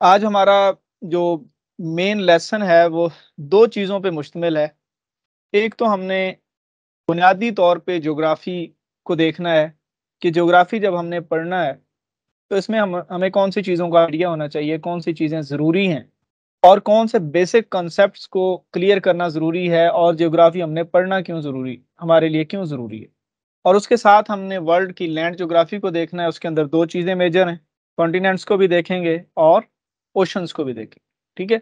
आज हमारा जो मेन लेसन है, वो दो चीज़ों पे मुश्तमिल है। एक तो हमने बुनियादी तौर पे ज्योग्राफी को देखना है कि ज्योग्राफी जब हमने पढ़ना है तो इसमें हम, हमें कौन सी चीज़ों का आइडिया होना चाहिए, कौन सी चीज़ें ज़रूरी हैं, और कौन से बेसिक कॉन्सेप्ट्स को क्लियर करना ज़रूरी है, और ज्योग्राफी हमने पढ़ना क्यों ज़रूरी, हमारे लिए क्यों ज़रूरी है। और उसके साथ हमने वर्ल्ड की लैंड ज्योग्राफी को देखना है, उसके अंदर दो चीज़ें मेजर हैं कॉन्टीनेंट्स को भी देखेंगे, और ओशंस को भी देखें, ठीक है?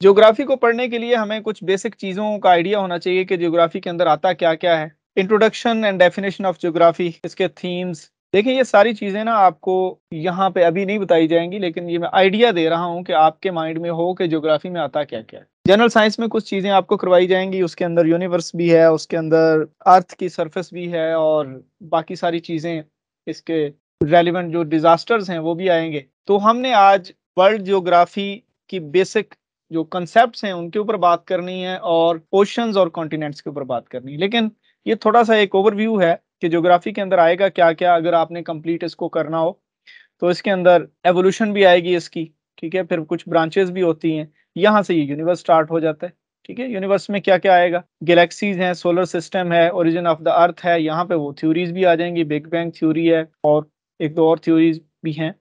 ज्योग्राफी को पढ़ने के लिए हमें कुछ बेसिक चीज़ों का आइडिया होना चाहिए कि ज्योग्राफी के अंदर आता क्या क्या है। Introduction and definition of geography इसके थीम्स देखिए, ये सारी चीज़ें ना आपको यहाँ पे अभी नहीं बताई जाएँगी, लेकिन ये मैं आइडिया दे रहा हूँ कि आपके माइंड में हो कि ज्योग्राफी में आता क्या क्या है। जनरल साइंस में कुछ चीज़ें आपको करवाई जाएँगी, उसके अंदर यूनिवर्स भी है, उसके अंदर अर्थ की सरफेस भी है और बाकी सारी चीज़ें इसके रेलिवेंट जो डिजास्टर्स हैं वो भी आएँगे। तो हमने आज वर्ल्ड ज्योग्राफी की बेसिक जो कंसेप्ट हैं, उनके ऊपर बात करनी है और ओशंस और कॉन्टिनेंट्स के ऊपर बात करनी है। लेकिन ये थोड़ा सा एक ओवरव्यू है कि ज्योग्राफी के अंदर आएगा क्या क्या अगर आपने कंप्लीट इसको करना हो तो इसके अंदर एवोल्यूशन भी आएगी इसकी, ठीक है? फिर कुछ ब्रांचेस भी होती हैं। यहाँ से ये यूनिवर्स स्टार्ट हो जाता है, ठीक है? यूनिवर्स में क्या क्या आएगा? गैलेक्सीज हैं सोलर सिस्टम है ओरिजिन ऑफ़ द अर्थ है, यहाँ पे वो थ्योरीज भी आ जाएँगी बिग बैंग थ्योरी है और एक दो और थ्योरीज भी हैं।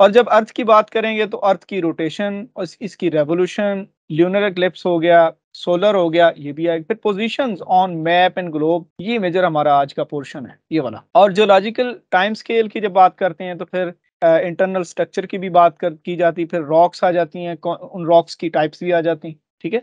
और जब अर्थ की बात करेंगे तो अर्थ की रोटेशन और इसकी रेवोल्यूशन ल्यूनर एक्लिप्स हो गया सोलर हो गया ये भी आएगा फिर positions on map and globe ये मेजर हमारा आज का पोर्शन है ये वाला। और जोलॉजिकल टाइम स्केल की जब बात करते हैं तो फिर इंटरनल uh, स्ट्रक्चर की भी बात कर की जाती फिर रॉक्स आ जाती हैं उन रॉक्स की टाइप्स भी आ जाती हैं ठीक है?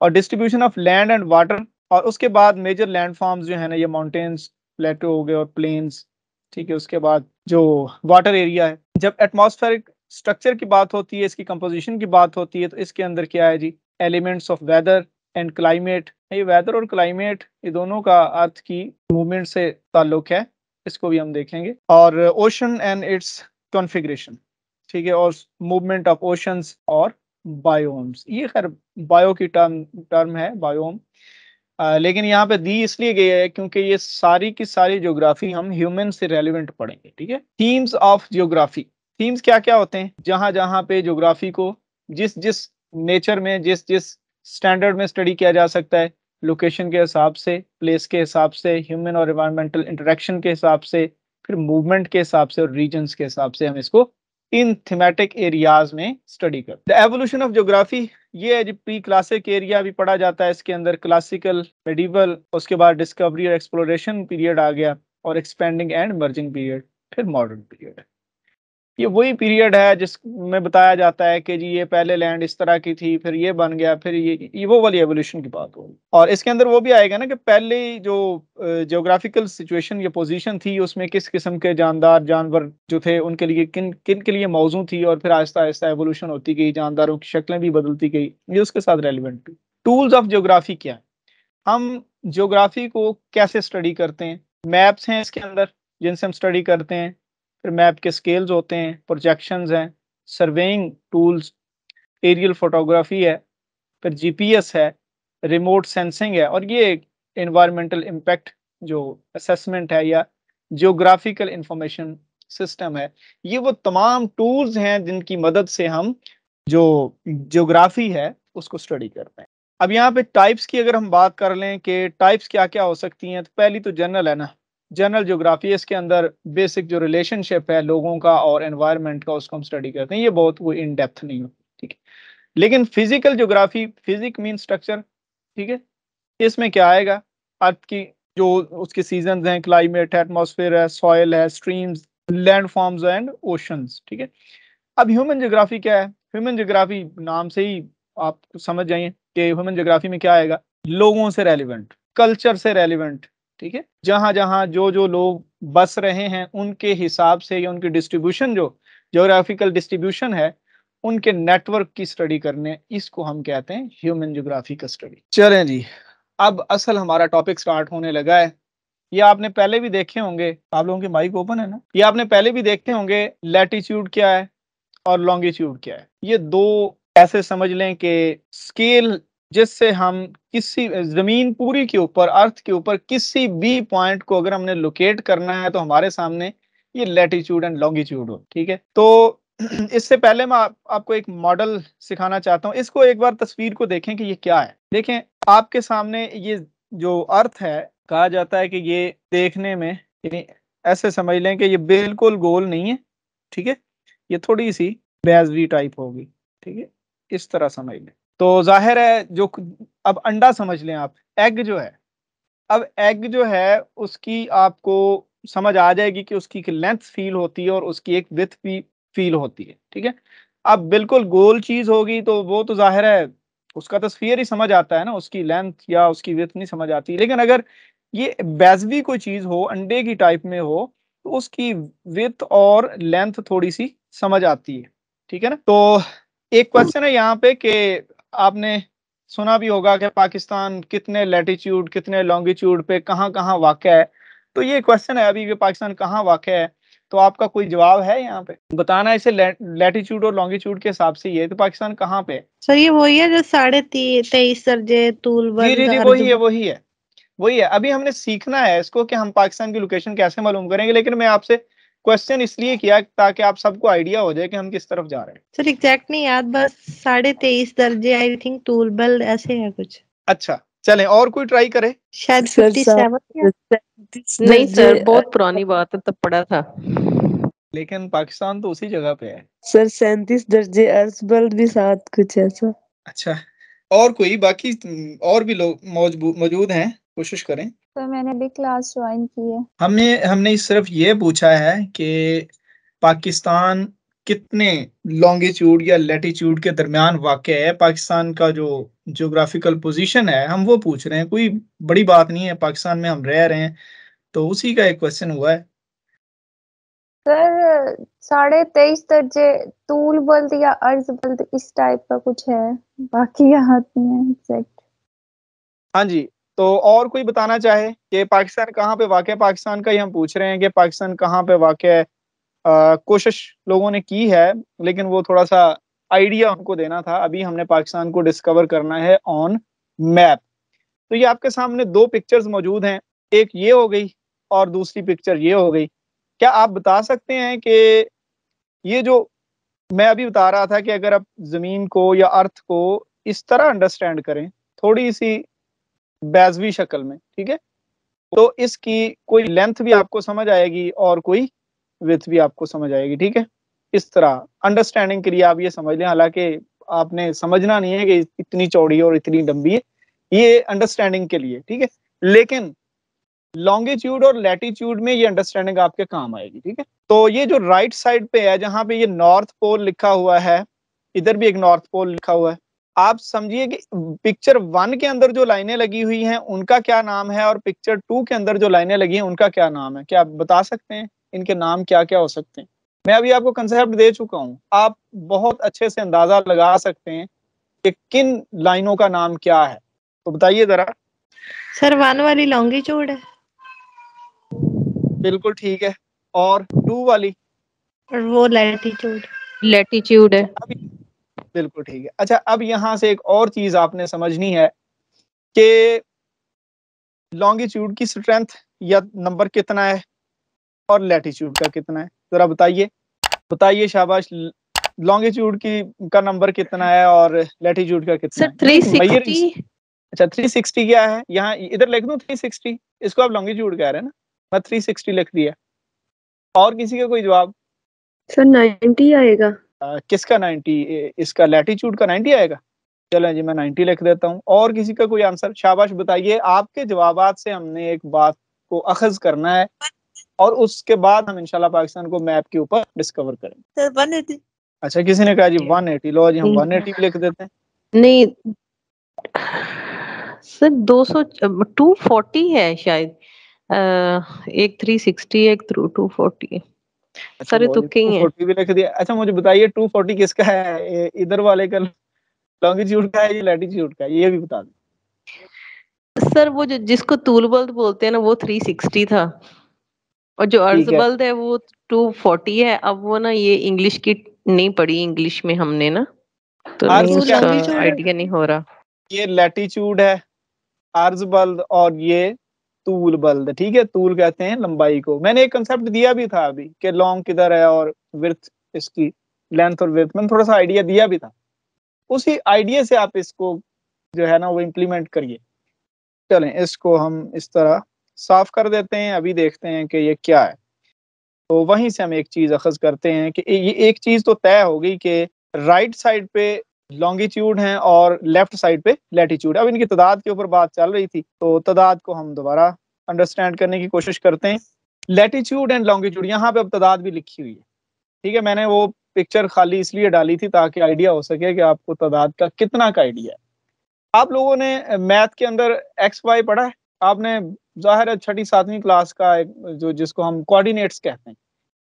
और distribution of land and water और उसके बाद मेजर लैंड फॉर्म्स जो है ना ये माउंटेन्स प्लेटो हो गए और प्लेन्स ठीक है? उसके बाद जो वाटर एरिया है। जब एटमॉस्फेरिक स्ट्रक्चर की बात होती है, इसकी कंपोजिशन की बात होती है तो इसके अंदर क्या है जी? Elements of weather and climate ये वेदर और क्लाइमेट ये दोनों का अर्थ की मूवमेंट से ताल्लुक है। इसको भी हम देखेंगे। और ओशन एंड इट्स कॉन्फ़िगरेशन ठीक है? और मूवमेंट ऑफ़ ओशंस और बायोम्स ये खैर बायो की टर्म टर्म है बायोम लेकिन यहाँ पे दी इसलिए गई है क्योंकि ये सारी की सारी ज्योग्राफी हम ह्यूमन से रेलिवेंट पढ़ेंगे, ठीक है? थीम्स ऑफ़ ज्योग्राफी थीम्स क्या क्या होते हैं? जहाँ जहाँ पे ज्योग्राफी को जिस जिस नेचर में, जिस जिस स्टैंडर्ड में स्टडी किया जा सकता है लोकेशन के हिसाब से प्लेस के हिसाब से ह्यूमन और इन्वायरमेंटल इंटरेक्शन के हिसाब से, फिर मूवमेंट के हिसाब से और रीजन्स के हिसाब से हम इसको इन थीमेटिक एरियाज़ में स्टडी कर। द एवोल्यूशन ऑफ़ ज्योग्राफी ये है जी प्री क्लासिक एरिया भी पढ़ा जाता है, इसके अंदर क्लासिकल मेडिवल उसके बाद डिस्कवरी और एक्सप्लोरेशन पीरियड आ गया और एक्सपेंडिंग एंड मर्जिंग पीरियड फिर मॉडर्न पीरियड ये वही पीरियड है जिसमें बताया जाता है कि जी ये पहले लैंड इस तरह की थी, फिर ये बन गया, फिर ये ये वो वाली एवोल्यूशन की बात होगी। और इसके अंदर वो भी आएगा ना कि पहले जो जियोग्राफिकल सिचुएशन या पोजीशन थी, उसमें किस किस्म के जानदार जानवर जो थे, उनके लिए किन किन के लिए मौजू थी और फिर आहिस्ता आहिस्ता एवोल्यूशन होती गई, जानदारों की शक्लें भी बदलती गई, ये उसके साथ रेलिवेंट थी टूल्स ऑफ़ जियोग्राफी क्या है? हम जियोग्राफी को कैसे स्टडी करते हैं? मैप्स हैं इसके अंदर जिनसे हम स्टडी करते हैं। फिर मैप के स्केल्स होते हैं प्रोजेक्शंस हैं सर्वेइंग टूल्स एरियल फोटोग्राफी है, फिर जीपीएस है रिमोट सेंसिंग है और ये इन्वायरमेंटल इम्पैक्ट जो असेसमेंट है या जियोग्राफिकल इंफॉर्मेशन सिस्टम है। ये वो तमाम टूल्स हैं जिनकी मदद से हम जो जियोग्राफी है उसको स्टडी करते हैं अब यहाँ पे टाइप्स की अगर हम बात कर लें कि टाइप्स क्या क्या हो सकती हैं तो पहली तो जनरल है ना। जनरल जोग्राफी इसके अंदर बेसिक जो रिलेशनशिप है, लोगों का और एनवायरनमेंट का, उसको हम स्टडी करते हैं। ये बहुत वो इन डेप्थ नहीं होती ठीक है? लेकिन physical geography physic mean structure ठीक है? इसमें क्या आएगा? अर्थ की जो उसके सीज़न हैं क्लाइमेट है एटमोसफेयर है सॉयल है streams land forms and oceans ठीक है? अब ह्यूमन जोग्राफी क्या है? ह्यूमन जोग्राफी नाम से ही आप समझ जाइए कि ह्यूमन जोग्राफी में क्या आएगा? लोगों से रेलिवेंट कल्चर से रेलिवेंट ठीक है? जहाँ जहाँ जो जो लोग बस रहे हैं, उनके हिसाब से या उनकी डिस्ट्रीब्यूशन जो जोग्राफिकल डिस्ट्रीब्यूशन है, उनके नेटवर्क की स्टडी करने, इसको हम कहते हैं ह्यूमन जोग्राफी का स्टडी चलें जी, अब असल हमारा टॉपिक स्टार्ट होने लगा है। ये आपने पहले भी देखे होंगे, आप लोगों के माइक ओपन है ना? ये आपने पहले भी देखे होंगे लैटिट्यूड क्या है और लॉन्गिट्यूड क्या है? ये दो ऐसे समझ लें कि स्केल जिससे हम किसी ज़मीन पूरी के ऊपर अर्थ के ऊपर किसी भी पॉइंट को अगर हमने लोकेट करना है तो हमारे सामने ये लेटीट्यूड एंड लॉन्गिट्यूड हो ठीक है? तो इससे पहले मैं आप, आपको एक मॉडल सिखाना चाहता हूँ। इसको एक बार तस्वीर को देखें कि ये क्या है। देखें आपके सामने ये जो अर्थ है कहा जाता है कि ये देखने में ऐसे समझ लें कि ये बिल्कुल गोल नहीं है ठीक है? ये थोड़ी सी बेजवी टाइप होगी ठीक है? इस तरह समझ लें। तो ज़ाहिर है जो अब अंडा समझ लें आप एग जो है, अब एग जो है उसकी आपको समझ आ जाएगी कि उसकी एक लेंथ फील होती है और उसकी एक विथ भी फील होती है, ठीक है? अब बिल्कुल गोल चीज़ होगी तो वो तो ज़ाहिर है उसका तस्वीर ही समझ आता है ना, उसकी लेंथ या उसकी विथ नहीं समझ आती। लेकिन अगर ये बेजवी कोई चीज़ हो, अंडे की टाइप में हो तो उसकी विथ और लेंथ थोड़ी सी समझ आती है, ठीक है ना? तो एक क्वेश्चन है यहाँ पे कि आपने सुना भी होगा कि पाकिस्तान कितने लेटीट्यूड कितने लॉन्गिट्यूड पे कहाँ कहाँ वाक़ है। तो ये क्वेश्चन है अभी कि पाकिस्तान कहाँ वाक़ है। तो आपका कोई जवाब है यहाँ पे? बताना इसे लेटीट्यूड और लॉन्गिट्यूड के हिसाब से ये तो पाकिस्तान कहाँ पे? सर ये वही है जो साढ़े तेईस दर्जे तूल जी जी जी वही है वही है। वही है। अभी हमने सीखना है इसको कि हम पाकिस्तान की लोकेशन कैसे मालूम करेंगे लेकिन मैं आपसे क्वेश्चन इसलिए किया ताकि आप सबको आइडिया हो जाए कि हम किस तरफ़ जा रहे हैं। सर एग्जैक्ट नहीं याद बस साढ़े तेईस दर्जे आई थिंक टूल बेल ऐसे है कुछ। अच्छा चले और कोई ट्राई करे? शायद फिफ्टी नहीं सर बहुत पुरानी बात है तब पढ़ा था। लेकिन पाकिस्तान तो उसी जगह पे है। सर सैंतीस दर्जे अर्ज़ बल भी साथ कुछ ऐसा अच्छा और कोई बाकी और भी लोग मौजूद हैं कोशिश करें। तो मैंने भी क्लास ज्वाइन की है। हमने हमने सिर्फ़ ये पूछा है कि पाकिस्तान कितने लॉन्गिट्यूड या लेटीट्यूड के दरमियान वाक़ है? पाकिस्तान का जो जोग्राफिकल पोजीशन है हम वो पूछ रहे हैं। कोई बड़ी बात नहीं है पाकिस्तान में हम रह रहे हैं तो उसी का एक क्वेश्चन हुआ है। सर साढ़े तेईस दर्जे तूल बल्द या अर्ज़ बल्द इस टाइप का कुछ है। बाकी यहाँ नहीं है एग्जैक्ट हाँ जी तो और कोई बताना चाहे कि पाकिस्तान कहाँ पे वाक़ है पाकिस्तान का ही हम पूछ रहे हैं कि पाकिस्तान कहाँ पे वाक़ है कोशिश लोगों ने की है, लेकिन वो थोड़ा सा आइडिया उनको देना था। अभी हमने पाकिस्तान को डिस्कवर करना है ऑन मैप तो ये आपके सामने दो पिक्चर्स मौजूद हैं। एक ये हो गई और दूसरी पिक्चर ये हो गई। क्या आप बता सकते हैं कि ये जो मैं अभी बता रहा था कि अगर आप ज़मीन को या अर्थ को इस तरह अंडरस्टैंड करें थोड़ी सी बैजवी शक्ल में, ठीक है? तो इसकी कोई लेंथ भी आपको समझ आएगी और कोई विथ भी आपको समझ आएगी, ठीक है? इस तरह अंडरस्टैंडिंग के लिए आप ये समझ लें। हालाँकि आपने समझना नहीं है कि इतनी चौड़ी और इतनी लंबी है, ये अंडरस्टैंडिंग के लिए, ठीक है? लेकिन लॉन्गिट्यूड और लैटिट्यूड में ये अंडरस्टैंडिंग आपके काम आएगी, ठीक है? तो ये जो राइट साइड पे है, जहाँ पे ये नॉर्थ पोल लिखा हुआ है, इधर भी एक नॉर्थ पोल लिखा हुआ है आप समझिए कि पिक्चर वन के अंदर जो लाइनें लगी हुई हैं उनका क्या नाम है और पिक्चर टू के अंदर जो लाइनें लगी हैं उनका क्या नाम है? क्या आप बता सकते हैं इनके नाम क्या क्या हो सकते हैं? मैं अभी आपको कंसेप्ट दे चुका हूँ। आप बहुत अच्छे से अंदाज़ा लगा सकते हैं कि किन लाइनों का नाम क्या है। तो बताइए जरा। सर वन वाली लॉन्गिट्यूड है। बिल्कुल ठीक है। और टू वाली? और वो लैटिट्यूड लैटिट्यूड है। बिल्कुल ठीक है। अच्छा अब यहाँ से एक और चीज़ आपने समझनी है कि लॉन्गिट्यूड की स्ट्रेंथ या नंबर कितना है और लैटिट्यूड का कितना है। जरा बताइए बताइए शाबाश लॉन्गिट्यूड की का नंबर कितना है और लैटिट्यूड का कितना सर, है? 360 अच्छा 360 क्या है? यहाँ इधर लिख दूँ 360 इसको आप लॉन्गिट्यूड कह रहे हैं ना? मैं 360 लिख दिया। और किसी का कोई जवाब? सर 90 आएगा। किसका 90 इसका लैटिट्यूड का 90 आएगा? चलें जी मैं 90 लिख देता हूँ। और किसी का कोई आंसर शाबाश बताइए आपके जवाब से हमने एक बात को अखज करना है और उसके बाद हम इंशाल्लाह पाकिस्तान को मैप के ऊपर डिस्कवर करेंगे। अच्छा किसी ने कहा जी 180 लो जी हम 180 लिख देते हैं। नहीं सर 200 240 है शायद। आ, एक 360 एक 240 अच्छा, सारे तुक्के ही हैं। भी लिख दिया। अच्छा मुझे बताइए 240 किसका है? इधर वाले का लॉन्गिट्यूड का है या लैटिट्यूड का ये भी बता दो। सर वो जो जिसको तूल बल्द बोलते हैं ना वो 360 था। और जो अर्ज़ बल्द है वो 240 है। अब वो ना ये इंग्लिश की नहीं पढ़ी इंग्लिश में हमने ना। तो आइडिया नहीं हो रहा। ये लैटिट्यूड है अर्ज़ बल्द और ये तूल बल्द, ठीक है? तूल कहते हैं लंबाई को। मैंने एक कंसेप्ट दिया भी था अभी कि लॉन्ग किधर है और विर्थ इसकी लेंथ और विथ मैंने थोड़ा सा आइडिया दिया भी था। उसी आइडिया से आप इसको जो है ना, वो इम्प्लीमेंट करिए। चलें, इसको हम इस तरह साफ़ कर देते हैं, अभी देखते हैं कि ये क्या है। तो वहीं से हम एक चीज़ अखज करते हैं कि ये एक चीज़ तो तय हो गई कि राइट साइड पे लॉन्गिट्यूड हैं और लेफ़्ट साइड पे लेटीट्यूड अब इनकी तादाद के ऊपर बात चल रही थी तो तादाद को हम दोबारा अंडरस्टैंड करने की कोशिश करते हैं। लेटीट्यूड एंड लॉन्गिट्यूड यहाँ पे अब तादाद भी लिखी हुई है। ठीक है, मैंने वो पिक्चर खाली इसलिए डाली थी ताकि आइडिया हो सके कि आपको तादाद का कितना का आइडिया है। आप लोगों ने मैथ के अंदर एक्स वाई पढ़ा है? आपने ज़ाहिर है छठी, सातवीं क्लास का एक, जो, जिसको हम कोऑर्डिनेट्स कहते हैं।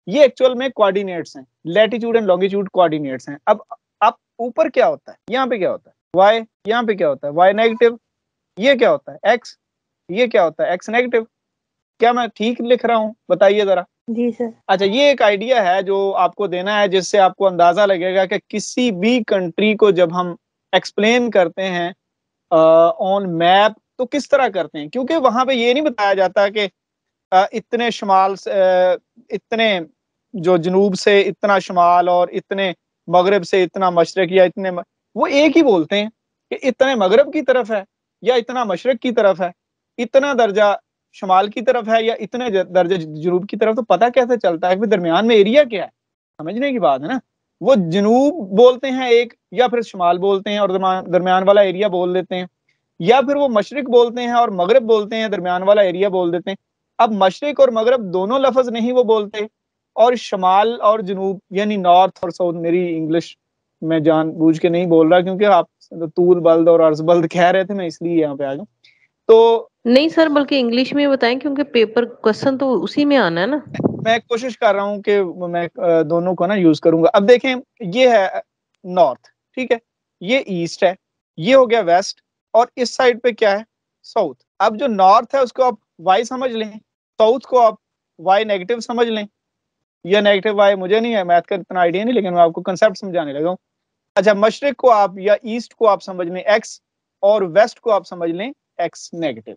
ये एक्चुअल में कोऑर्डिनेट्स हैं। लेटीट्यूड एंड लॉन्गिट्यूड कोऑर्डिनेट्स हैं। अब ऊपर क्या होता है? यहाँ पे क्या होता है? वाई यहाँ पे क्या होता है? वाई नेगेटिव ये क्या होता है? एक्स ये क्या होता है? एक्स नेगेटिव क्या मैं ठीक लिख रहा हूँ? बताइए जरा। जी सर। अच्छा ये एक आइडिया है जो आपको देना है जिससे आपको अंदाज़ा लगेगा कि किसी भी कंट्री को जब हम एक्सप्लेन करते हैं ऑन मैप तो किस तरह करते हैं? क्योंकि वहाँ पे ये नहीं बताया जाता कि इतने शुमाल से इतने जो जनूब से इतना शुमाल और इतने मगरब से इतना मशरक या इतने म... वो एक ही बोलते हैं कि इतने मगरब की तरफ़ है या इतना मशरक की तरफ़ है, इतना दर्जा शुमाल की तरफ़ है या इतने दर्जे जनूब की तरफ़ तो पता कैसे चलता है? कि दरमियान में एरिया क्या है? समझने की बात है ना? वो जनूब बोलते हैं एक या फिर शुमाल बोलते हैं और दरमियान वाला एरिया बोल देते हैं, या फिर वो मशरक बोलते हैं और मगरब बोलते हैं, दरमियान वाला एरिया बोल देते हैं। अब मशरक और मगरब दोनों लफज नहीं वो बोलते। और शमाल और जनूब यानी नॉर्थ और साउथ मेरी इंग्लिश में जान बूझ के नहीं बोल रहा क्योंकि आप तूल बल्द और अर्ज़ बल्द कह रहे थे मैं इसलिए यहाँ पे आ गया। तो नहीं सर बल्कि इंग्लिश में बताएँ क्योंकि पेपर क्वेश्चन तो उसी में आना है ना। मैं कोशिश कर रहा हूँ कि मैं दोनों को ना यूज़ करूँगा। अब देखें ये है नॉर्थ ठीक है? ये ईस्ट है ये हो गया वेस्ट और इस साइड पे क्या है? साउथ। अब जो नॉर्थ है उसको आप वाई समझ लें साउथ को आप वाई नेगेटिव समझ लें या नेगेटिव वाई मुझे नहीं है मैथ का इतना आइडिया नहीं, लेकिन मैं आपको कंसेप्ट समझाने लगा हूँ। अच्छा मशरक को आप या ईस्ट को आप समझ लें एक्स और वेस्ट को आप समझ लें एक्स नेगेटिव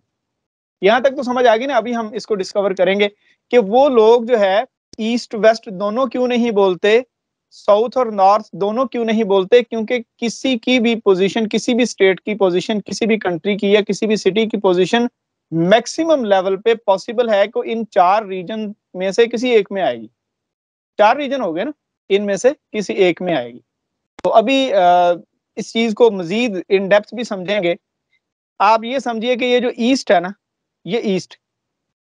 यहाँ तक तो समझ आ गई ना, अभी हम इसको डिस्कवर करेंगे कि वो लोग जो है ईस्ट वेस्ट दोनों क्यों नहीं बोलते? साउथ और नॉर्थ दोनों क्यों नहीं बोलते? क्योंकि किसी की भी पोजीशन किसी भी स्टेट की पोजीशन किसी भी कंट्री की या किसी भी सिटी की पोजीशन मैक्सिमम लेवल पे पॉसिबल है कि इन चार रीजन में से किसी एक में आएगी। चार रीजन हो गए ना इनमें से किसी एक में आएगी। तो अभी आ, इस चीज़ को मजीद इन डेप्थ भी समझेंगे। आप ये समझिए कि ये जो ईस्ट है ना ये ईस्ट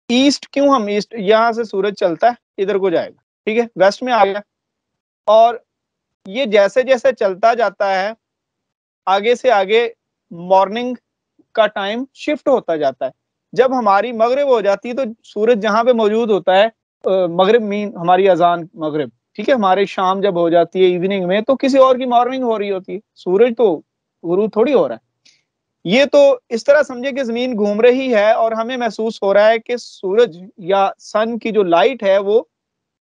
ईस्ट क्यों हम ईस्ट यहाँ से सूरज चलता है इधर को जाएगा ठीक है? वेस्ट में आ गया। और ये जैसे जैसे चलता जाता है आगे से आगे मॉर्निंग का टाइम शिफ्ट होता जाता है। जब हमारी मगरब हो जाती है तो सूरज जहाँ पे मौजूद होता है मगरब मीन हमारी अजान मगरब, ठीक है? हमारे शाम जब हो जाती है इवनिंग में तो किसी और की मॉर्निंग हो रही होती है। सूरज तो गुरु थोड़ी हो रहा है। ये तो इस तरह समझे कि ज़मीन घूम रही है और हमें महसूस हो रहा है कि सूरज या सन की जो लाइट है, वो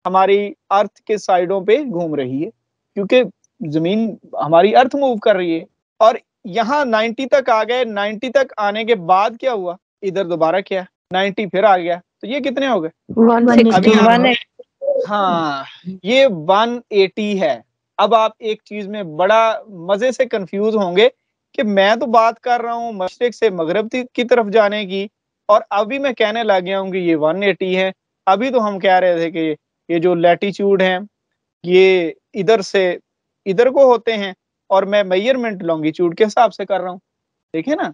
हमारी अर्थ के साइडों पे घूम रही है। क्योंकि ज़मीन हमारी अर्थ मूव कर रही है। और यहाँ 90 तक आ गए। 90 तक आने के बाद क्या हुआ? इधर दोबारा क्या 90 फिर आ गया। तो ये कितने हो गए? हाँ ये 180 है। अब आप एक चीज़ में बड़ा मज़े से कंफ्यूज होंगे कि मैं तो बात कर रहा हूँ मशरक से मगरब की तरफ़ जाने की और अभी मैं कहने लग गया हूँ कि ये 180 है। अभी तो हम कह रहे थे कि ये जो लैटीट्यूड है ये इधर से इधर को होते हैं और मैं मैयरमेंट लॉन्गिट्यूड के हिसाब से कर रहा हूँ। देखे ना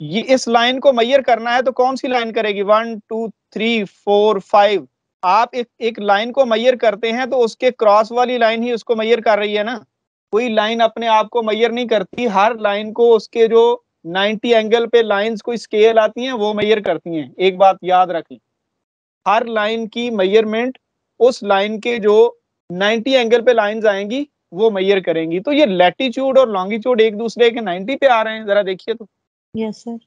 ये इस लाइन को मैयर करना है तो कौन सी लाइन करेगी? One two three four five आप एक एक लाइन को मैयर करते हैं तो उसके क्रॉस वाली लाइन ही उसको मैयर कर रही है ना। कोई लाइन अपने आप को मैयर नहीं करती, हर लाइन को उसके जो 90 एंगल पे लाइंस कोई स्केल आती हैं, वो मैयर करती हैं। एक बात याद रखें, हर लाइन की मैयरमेंट उस लाइन के जो 90 एंगल पे लाइंस आएँगी, वो मैयर करेंगी। तो ये लेटीट्यूड और लॉन्गिट्यूड एक दूसरे के 90 पे आ रहे हैं, जरा देखिए तो। यस सर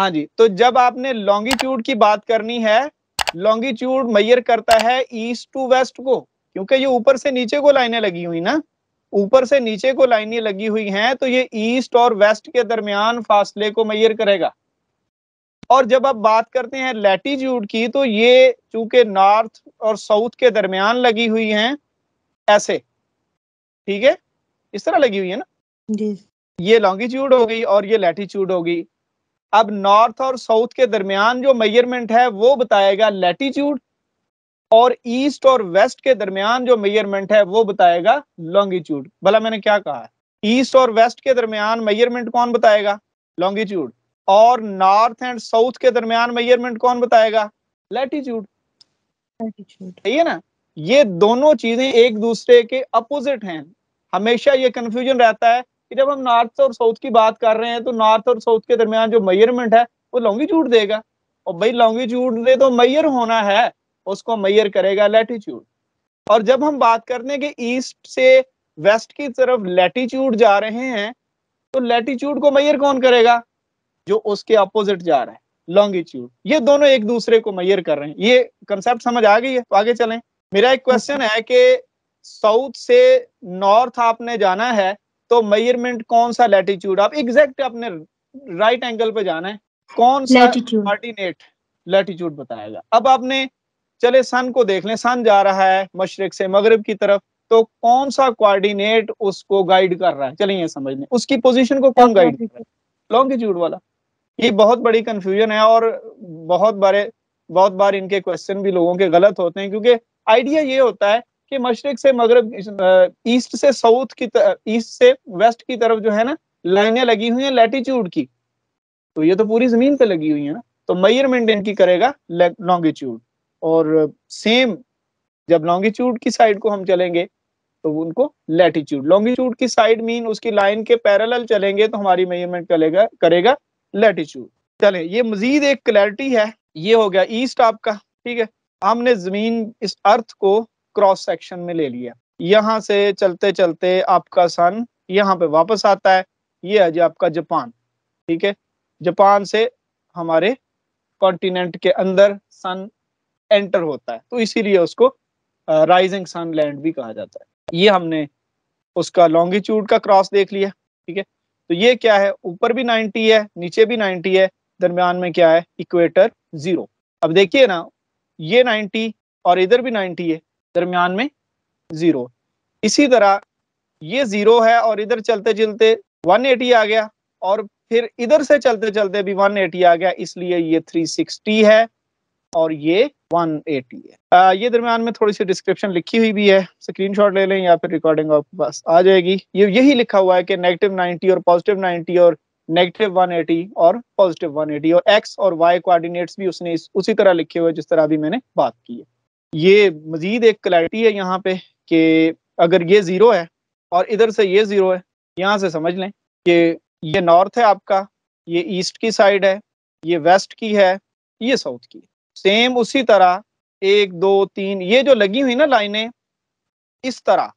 हाँ जी तो जब आपने लॉन्गिट्यूड की बात करनी है लॉन्गिट्यूड मैयर करता है ईस्ट टू वेस्ट को क्योंकि ये ऊपर से नीचे को लाइनें लगी हुई ना ऊपर से नीचे को लाइनें लगी हुई हैं तो ये ईस्ट और वेस्ट के दरमियान फासले को मैयर करेगा। और जब आप बात करते हैं लैटीट्यूड की तो ये चूँकि नॉर्थ और साउथ के दरमियान लगी हुई हैं ऐसे ठीक है? इस तरह लगी हुई है ना? जी। ये लॉन्गिट्यूड हो गई और ये लैटिट्यूड हो गई। अब नॉर्थ और साउथ के दरमियान जो मेज़रमेंट है वो बताएगा लैटिट्यूड और ईस्ट और वेस्ट के दरमियान जो मेज़रमेंट है वो बताएगा लॉन्गिट्यूड भला मैंने क्या कहा? ईस्ट और वेस्ट के दरमियान मेज़रमेंट कौन बताएगा? लॉन्गिट्यूड और नॉर्थ एंड साउथ के दरमियान मेज़रमेंट कौन बताएगा? लैटिट्यूड सही है ना? ये दोनों चीज़ें एक दूसरे के अपोजिट हैं। हमेशा ये कंफ्यूजन रहता है कि जब हम नॉर्थ और साउथ की बात कर रहे हैं तो नॉर्थ और साउथ के दरमियान जो मेज़रमेंट है, वो लॉन्गिट्यूड देगा। और भाई लॉन्गिट्यूड ने तो मैयर होना है, उसको मैयर करेगा लैटिट्यूड और जब हम बात करने के ईस्ट से वेस्ट की तरफ़ लैटिट्यूड जा रहे हैं तो लैटिट्यूड को मैयर कौन करेगा? जो उसके अपोजिट जा रहा है लॉन्गिट्यूड ये दोनों एक दूसरे को मैयर कर रहे हैं। ये कंसेप्ट समझ आ गई है? तो आगे चलें। मेरा एक क्वेश्चन है कि साउथ से नॉर्थ आपने जाना है तो मेज़रमेंट कौन सा लैटिट्यूड आप एग्जैक्ट अपने राइट एंगल पे जाना है। कौन सा कोऑर्डिनेट लैटिट्यूड बताएगा? अब आपने चले सन को देख लें। सन जा रहा है मशरक से मगरब की तरफ़। तो कौन सा कोऑर्डिनेट उसको गाइड कर रहा है? चलिए समझ लें। उसकी पोजीशन को कौन गाइड कर रहा है? लॉन्गिट्यूड वाला। ये बहुत बड़ी कंफ्यूजन है और बहुत बारे बहुत बार इनके क्वेश्चन भी लोगों के गलत होते हैं क्योंकि आइडिया ये होता है कि मशरक से मगरब ईस्ट से साउथ की ईस्ट से वेस्ट की तरफ़ जो है ना, लाइनें लगी हुई हैं लैटिट्यूड की। तो ये तो पूरी ज़मीन पे लगी हुई है ना तो मेज़रमेंट इनकी करेगा लॉन्गिट्यूड और सेम जब लॉन्गिट्यूड की साइड को हम चलेंगे तो उनको लैटिट्यूड लॉन्गिट्यूड की साइड मीन उसकी लाइन के पैरेलल चलेंगे तो हमारी मेज़रमेंट करेगा करेगा लैटिट्यूड चले, ये मजीद एक क्लैरिटी है। ये हो गया ईस्ट आपका, ठीक है? हमने ज़मीन, इस अर्थ को क्रॉस सेक्शन में ले लिया यहाँ से चलते चलते आपका सन यहाँ पे वापस आता है। ये है जी आपका जापान, ठीक है? जापान से हमारे कॉन्टिनेंट के अंदर सन एंटर होता है। तो इसीलिए उसको राइजिंग सन लैंड भी कहा जाता है। ये हमने उसका लॉन्गिट्यूड का क्रॉस देख लिया, ठीक है? तो ये क्या है? ऊपर भी 90 है, नीचे भी 90 है, दरमियान में क्या है? इक्वेटर ज़ीरो अब देखिए ना, ये 90 और इधर भी 90 है। दरमियान में ज़ीरो। इसी तरह ये ज़ीरो है और इधर चलते चलते 180 आ गया और फिर इधर से चलते चलते भी 180 आ गया इसलिए ये 360 है और ये 180 है। आ, ये दरमियान में थोड़ी सी डिस्क्रिप्शन लिखी हुई भी है। स्क्रीनशॉट ले लें या फिर रिकॉर्डिंग आपके पास आ जाएगी। ये यही लिखा हुआ है कि नेगेटिव 90 और पॉजिटिव 90 और नेगेटिव 180 और पॉजिटिव 180 और एक्स और वाई कोऑर्डिनेट्स भी उसने इस, उसी तरह लिखे हुए जिस तरह अभी मैंने बात की है। ये मजीद एक क्लैरिटी है यहाँ पे कि अगर ये ज़ीरो है और इधर से ये ज़ीरो है, यहाँ से समझ लें कि ये नॉर्थ है आपका, ये ईस्ट की साइड है, ये वेस्ट की है, ये साउथ की। सेम उसी तरह, एक, दो, तीन, ये जो लगी हुई ना लाइनें, इस तरह।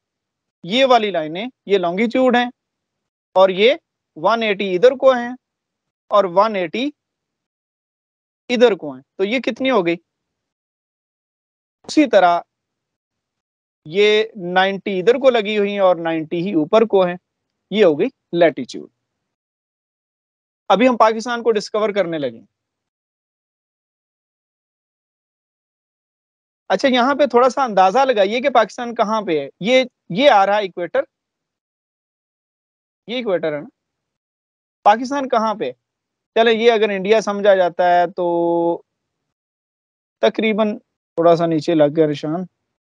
ये वाली लाइनें, ये लॉन्गिट्यूड हैं और ये 180 इधर को हैं और 180 इधर को हैं। तो ये कितनी हो गई? उसी तरह ये 90 इधर को लगी हुई है और 90 ही ऊपर को है। ये हो गई लैटिट्यूड अभी हम पाकिस्तान को डिस्कवर करने लगे अच्छा यहाँ पे थोड़ा सा अंदाज़ा लगाइए कि पाकिस्तान कहाँ पे है। ये ये आ रहा है इक्वेटर। ये इक्वेटर है ना। पाकिस्तान कहाँ पे चले, ये अगर इंडिया समझा जाता है तो तकरीबन थोड़ा सा नीचे लग गया निशान।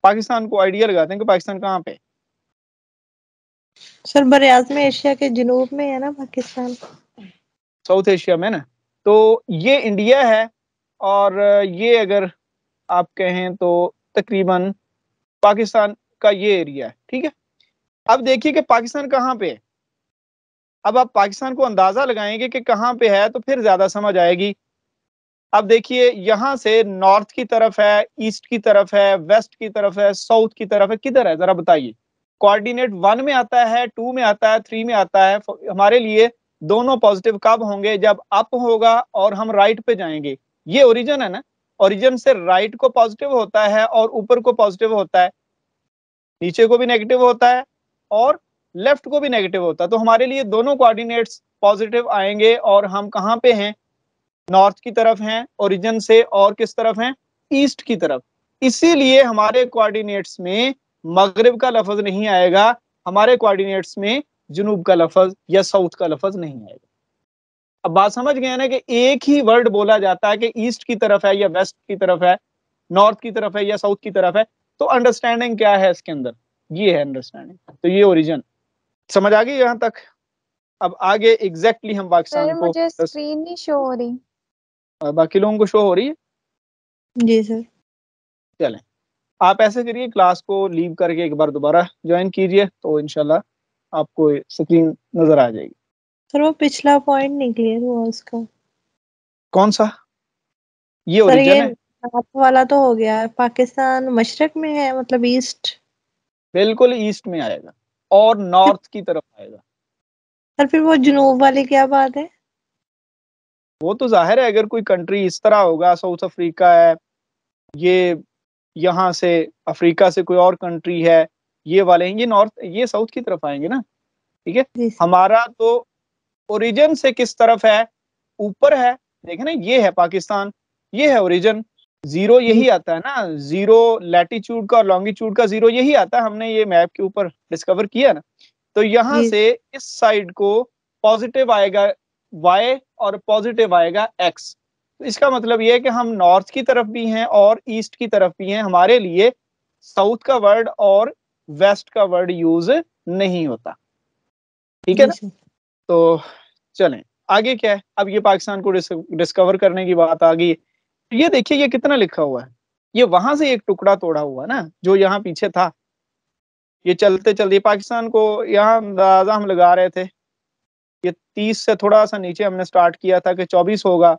पाकिस्तान को आइडिया लगाते हैं कि पाकिस्तान कहाँ पे सर बर आज़म एशिया के जनूब में है ना पाकिस्तान? साउथ एशिया में ना? तो ये इंडिया है और ये अगर आप कहें तो तकरीबन पाकिस्तान का ये एरिया है ठीक है? अब देखिए कि पाकिस्तान कहाँ पे है। अब आप पाकिस्तान को अंदाज़ा लगाएँगे कि कहाँ पे है तो फिर ज़्यादा समझ आएगी। अब देखिए, यहाँ से नॉर्थ की तरफ़ है, ईस्ट की तरफ़ है, वेस्ट की तरफ़ है, साउथ की तरफ़ है, किधर है? जरा बताइए। कोऑर्डिनेट वन में आता है, टू में आता है, थ्री में आता है हमारे लिए दोनों पॉजिटिव कब होंगे? जब अप होगा और हम राइट पे जाएँगे। ये ओरिजिन है ना? ओरिजिन से राइट को पॉजिटिव होता है और ऊपर को पॉजिटिव होता है। नीचे को भी नेगेटिव होता है और लेफ़्ट को भी नेगेटिव होता है। तो हमारे लिए दोनों कोऑर्डिनेट्स पॉजिटिव आएँगे और हम कहाँ पे हैं? नॉर्थ की तरफ़ हैं ओरिजिन से और किस तरफ़ हैं? ईस्ट की तरफ़। इसीलिए हमारे कोऑर्डिनेट्स में मगरब का लफज नहीं आएगा हमारे कोऑर्डिनेट्स में जुनूब का लफज या साउथ का लफज नहीं आएगा। अब बात समझ गए ना कि एक ही वर्ड बोला जाता है कि ईस्ट की तरफ़ है या वेस्ट की तरफ़ है नॉर्थ की तरफ़ है या साउथ की तरफ़ है तो अंडरस्टैंडिंग क्या है इसके अंदर? ये है अंडरस्टैंडिंग तो ये ओरिजिन समझ आ गई यहाँ तक? अब आगे एग्जैक्टली exactly हम पाकिस्तान को मुझे स्क्रीन नहीं शो हो रही। बाकी लोगों को शो हो रही है? जी सर चलें। आप ऐसे करिए क्लास को लीव करके एक बार दोबारा ज्वाइन कीजिए तो इनशाला आपको स्क्रीन नज़र आ जाएगी। सर वो पिछला पॉइंट नहीं क्लियर हुआ उसका। कौन सा? ये सर ओरिजिन ये है? वाला तो हो गया पाकिस्तान मशरक में है मतलब ईस्ट बिल्कुल ईस्ट में आएगा और नॉर्थ की तरफ़ आएगा। सर फिर वो जुनूब वाली क्या बात है? वो तो ज़ाहिर है अगर कोई कंट्री इस तरह होगा साउथ अफ्रीका है ये यहाँ से अफ्रीका से कोई और कंट्री है ये वाले हैं ये नॉर्थ ये साउथ की तरफ़ आएँगे ना ठीक है? हमारा तो ओरिजिन से किस तरफ़ है? ऊपर है देखे ना ये है पाकिस्तान ये है ओरिजिन ज़ीरो यही आता है ना ज़ीरो लैटिट्यूड का और लॉन्गिट्यूड का ज़ीरो यही आता है हमने ये मैप के ऊपर डिस्कवर किया ना तो यहाँ से इस साइड को पॉजिटिव आएगा y और पॉजिटिव आएगा x तो इसका मतलब ये है कि हम नॉर्थ की तरफ़ भी हैं और ईस्ट की तरफ़ भी हैं। हमारे लिए साउथ का वर्ड और वेस्ट का वर्ड यूज़ नहीं होता। ठीक है ना? तो चलें आगे क्या है? अब ये पाकिस्तान को डिस्कवर करने की बात आ गई। ये देखिए ये कितना लिखा हुआ है। ये वहाँ से एक टुकड़ा तोड़ा हुआ ना जो यहाँ पीछे था। ये चलते चलते पाकिस्तान को यहाँ अंदाज़ा हम लगा रहे थे। ये तीस से थोड़ा सा नीचे हमने स्टार्ट किया था कि चौबीस होगा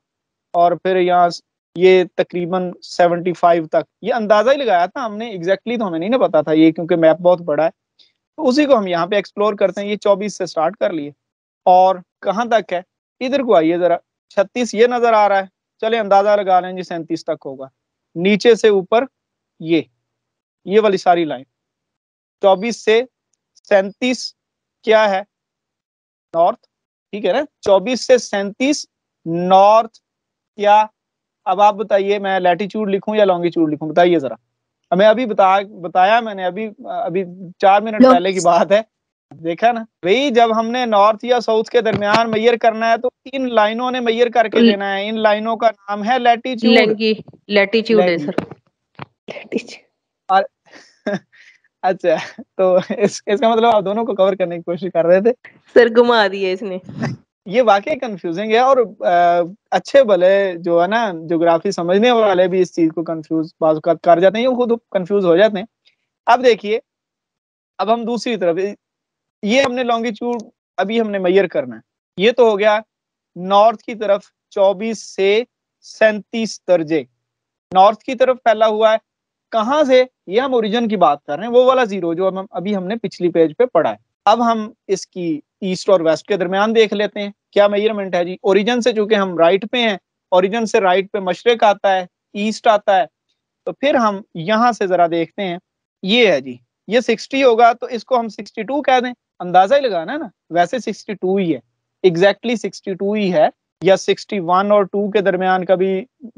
और फिर यहाँ ये तकरीबन सेवेंटी फाइव तक। ये अंदाज़ा ही लगाया था हमने एग्जैक्टली तो हमें नहीं ना पता था ये, क्योंकि मैप बहुत बड़ा है। तो उसी को हम यहाँ पे एक्सप्लोर करते हैं, ये चौबीस से स्टार्ट कर लिए। और कहाँ तक है? इधर को आइए जरा। छत्तीस ये नज़र आ रहा है। चले अंदाज़ा लगा लें जी, सैंतीस तक होगा। नीचे से ऊपर ये ये वाली सारी लाइन चौबीस से सैंतीस क्या है? नॉर्थ। ठीक है ना? चौबीस से सैंतीस नॉर्थ क्या अब आप बताइए मैं लैटिट्यूड लिखूं या लॉन्गिट्यूड लिखूं? बताइए जरा। हमें अभी बता बताया मैंने अभी अभी चार मिनट पहले की बात है। देखा ना? भाई जब हमने नॉर्थ या साउथ के दरमियान मैयर करना है तो इन लाइनों ने मैयर करके देना है। इन लाइनों का नाम है लैटिट्यूड लेंगी लैटिट्यूड है. सर अच्छा तो इस, इसका मतलब आप दोनों को कवर करने की कोशिश कर रहे थे? सर घुमा दिया इसने। ये वाकई कंफ्यूजिंग है और अ, अच्छे भले जो है ना ज्योग्राफी समझने वाले भी इस चीज़ को कंफ्यूज बाज कर जाते हैं ये खुद कंफ्यूज हो जाते हैं। अब देखिए अब हम दूसरी तरफ़ ये हमने लॉन्गिट्यूड अभी हमने मैयर करना है। ये तो हो गया नॉर्थ की तरफ़ 24 से 37 दर्जे। नॉर्थ की तरफ़ फैला हुआ है कहाँ से ये हम ओरिजिन की बात कर रहे हैं, वो वाला ज़ीरो जो हम अभी हमने पिछली पेज पे पढ़ा है। अब हम इसकी ईस्ट और वेस्ट के दरमियान देख लेते हैं। क्या मेज़रमेंट है जी? ओरिजिन से चूँकि हम राइट पे हैं ओरिजिन से राइट पे मशरक आता है ईस्ट आता है तो फिर हम यहाँ से जरा देखते हैं। ये है जी, ये 60 होगा तो इसको हम 62 कह दें। अंदाज़ा ही लगाना है ना, वैसे 62 ही है एग्जैक्टली exactly 62 ही है। या 61 और 2 के दरमियान का भी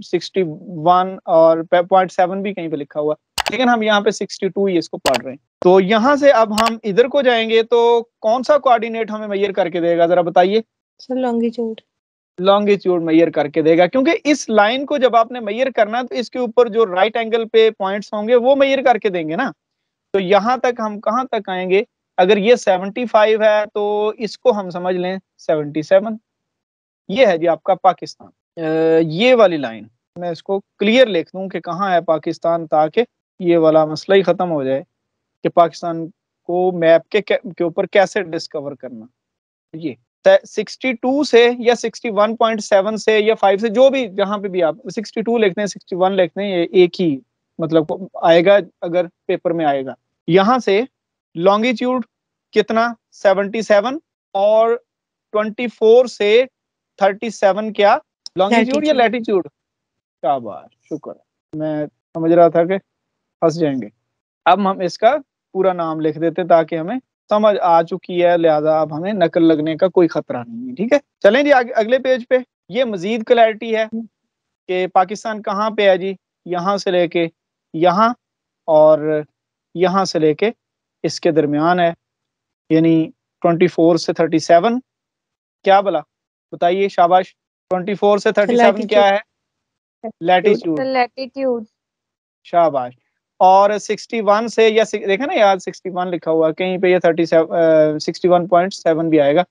61 और पॉइंट सेवन भी कहीं पे लिखा हुआ। लेकिन हम यहाँ पे 62 ही इसको पढ़ रहे हैं। तो यहाँ से अब हम इधर को जाएँगे तो कौन सा कोऑर्डिनेट हमें मैयर करके देगा? जरा बताइए। सर लॉन्गिट्यूड लॉन्गिट्यूड मैयर करके देगा क्योंकि इस लाइन को जब आपने मैयर करना तो इसके ऊपर जो राइट एंगल पे पॉइंट्स होंगे वो मैयर करके देंगे ना। तो यहाँ तक हम कहाँ तक आएँगे? अगर ये 75 है तो इसको हम समझ लें 77 ये है जी आपका पाकिस्तान। ये वाली लाइन, मैं इसको क्लियर लिख दूँ कि कहाँ है पाकिस्तान ताकि ये वाला मसला ही खत्म हो जाए कि पाकिस्तान को मैप के के ऊपर कैसे डिस्कवर करना। ये 62 से या 61.7 से या 5 से, जो भी, जहाँ पे भी आप 62 लिखते हैं 61 लिखते हैं, ये एक ही मतलब आएगा, अगर पेपर में आएगा। यहाँ से लॉन्गिट्यूड कितना? 77 और 24 से 37 क्या? लॉन्गिट्यूड या. लैटिट्यूड क्या बात शुक्र। मैं समझ रहा था कि फंस जाएँगे। अब हम इसका पूरा नाम लिख देते ताकि हमें समझ आ चुकी है लिहाजा अब हमें नकल लगने का कोई खतरा नहीं है ठीक है? चलें जी आगे अगले पेज पे। ये मजीद क्लैरिटी है कि पाकिस्तान कहाँ पे है जी? यहाँ से लेके यहाँ और यहाँ से लेके इसके दरमियान है। यानी 24 से 37 क्या बोला? बताइए शाबाश। 24 से 37 क्या है? लैटिट्यूड लैटिट्यूड शाबाश। और 61 से या देखा ना यार 61 लिखा हुआ कहीं पे ये 37 61.7 भी आएगा।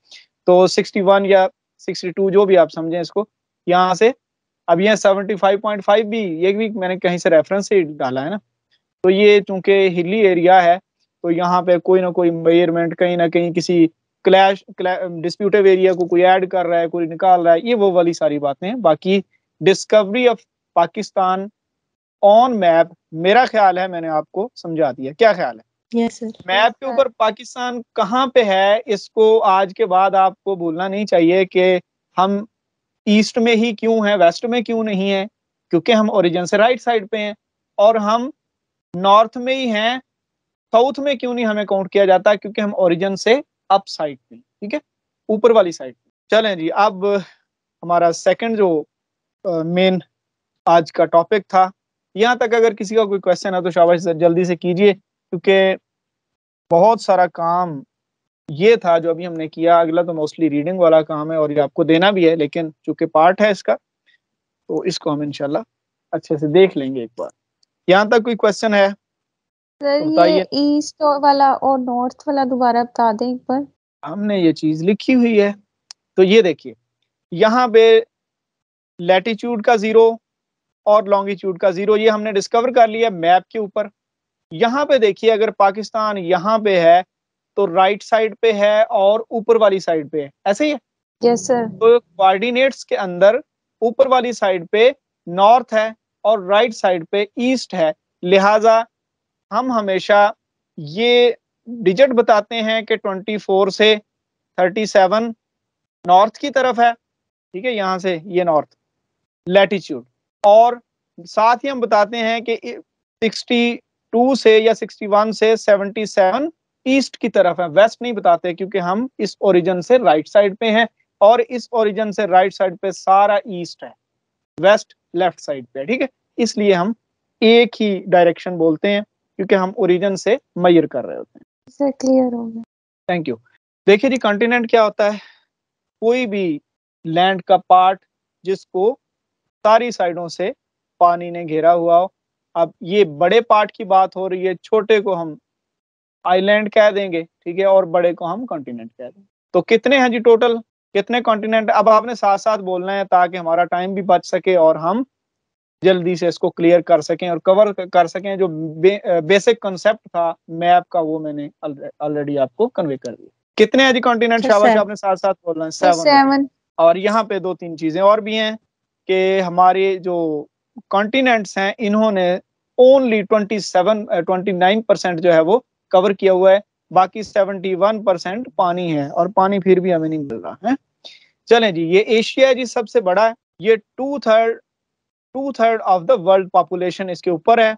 तो 61 या 62 जो भी आप समझें इसको यहाँ से अब ये 75.5 भी ये भी मैंने कहीं से रेफरेंस से डाला है ना। तो ये चूँकि हिली एरिया है तो यहाँ पे कोई ना कोई मेज़रमेंट कहीं ना कहीं किसी क्लैश डिस्प्यूटिव एरिया को कोई ऐड कर रहा है कोई निकाल रहा है ये वो वाली सारी बातें हैं। बाकी discovery of Pakistan on map मेरा ख्याल है मैंने आपको समझा दिया। क्या ख्याल है? सर मैप के ऊपर पाकिस्तान कहाँ पे है इसको आज के बाद आपको भूलना नहीं चाहिए कि हम ईस्ट में ही क्यों है वेस्ट में क्यों नहीं है क्योंकि हम ओरिजिन से राइट साइड पे हैं और हम नॉर्थ में ही हैं साउथ में क्यों नहीं हमें काउंट किया जाता क्योंकि हम ओरिजिन से अप साइड पे, ठीक है? ऊपर वाली साइड पे। चलें जी, अब हमारा सेकंड जो मेन आज का टॉपिक था, यहाँ तक अगर किसी का कोई क्वेश्चन है तो शाबाश जल्दी से कीजिए, क्योंकि बहुत सारा काम ये था जो अभी हमने किया। अगला तो मोस्टली रीडिंग वाला काम है और ये आपको देना भी है, लेकिन चूँकि पार्ट है इसका तो इसको हम इनशाला अच्छे से देख लेंगे एक बार। यहाँ तक कोई क्वेश्चन है? सर ये ईस्ट वाला और नॉर्थ वाला दोबारा बता दें एक बार। हमने ये चीज़ लिखी हुई है। तो ये देखिए यहाँ पे लैटिट्यूड का ज़ीरो और लॉन्गिट्यूड का ज़ीरो ये हमने डिस्कवर कर लिया मैप के ऊपर। यहाँ पे देखिए अगर पाकिस्तान यहाँ पे है तो राइट साइड पे है और ऊपर वाली साइड पे है। ऐसे ही है? यस सर तो कोऑर्डिनेट्स के अंदर ऊपर वाली साइड पे नॉर्थ है और राइट साइड पे ईस्ट है। लिहाजा हम हमेशा ये डिजिट बताते हैं कि 24 से 37 नॉर्थ की तरफ़ है। ठीक है, यहाँ से ये नॉर्थ लैटिट्यूड और साथ ही हम बताते हैं कि 62 से या 61 से 77 ईस्ट की तरफ़ है। वेस्ट नहीं बताते क्योंकि हम इस ओरिजिन से राइट साइड पे हैं और इस ओरिजिन से राइट साइड पे सारा ईस्ट है। वेस्ट लेफ़्ट साइड पे ठीक है? इसलिए हम एक ही डायरेक्शन बोलते हैं। क्योंकि हम ओरिजिन से मैयर कर रहे होते हैं। क्लियर हो गया थैंक यू देखिए जी कॉन्टिनेंट क्या होता है? कोई भी लैंड का पार्ट जिसको सारी साइडों से पानी ने घेरा हुआ हो। अब ये बड़े पार्ट की बात हो रही है छोटे को हम आइलैंड कह देंगे ठीक है और बड़े को हम कॉन्टिनेंट कह देंगे। तो कितने हैं जी टोटल कितने कॉन्टिनेंट अब आपने साथ साथ बोलना है ताकि हमारा टाइम भी बच सके और हम जल्दी से इसको क्लियर कर सकें और कवर कर सकें जो बे, बेसिक कंसेप्ट था मैप का वो मैंने ऑलरेडी आपको कन्वे कर दिया। कितने हैं जी कॉन्टिनेंट शाबाश आपने साथ साथ बोलना है सेवन और यहाँ पे दो तीन चीज़ें और भी हैं कि हमारे जो कॉन्टिनेंट्स हैं इन्होंने only twenty seven twenty nine percent जो है वो कवर किया हुआ है बाकी 71 परसेंट पानी है और पानी फिर भी हमें नहीं मिल रहा है। चलें जी ये एशिया जी सबसे बड़ा है ये two third two third of the world population इसके ऊपर है।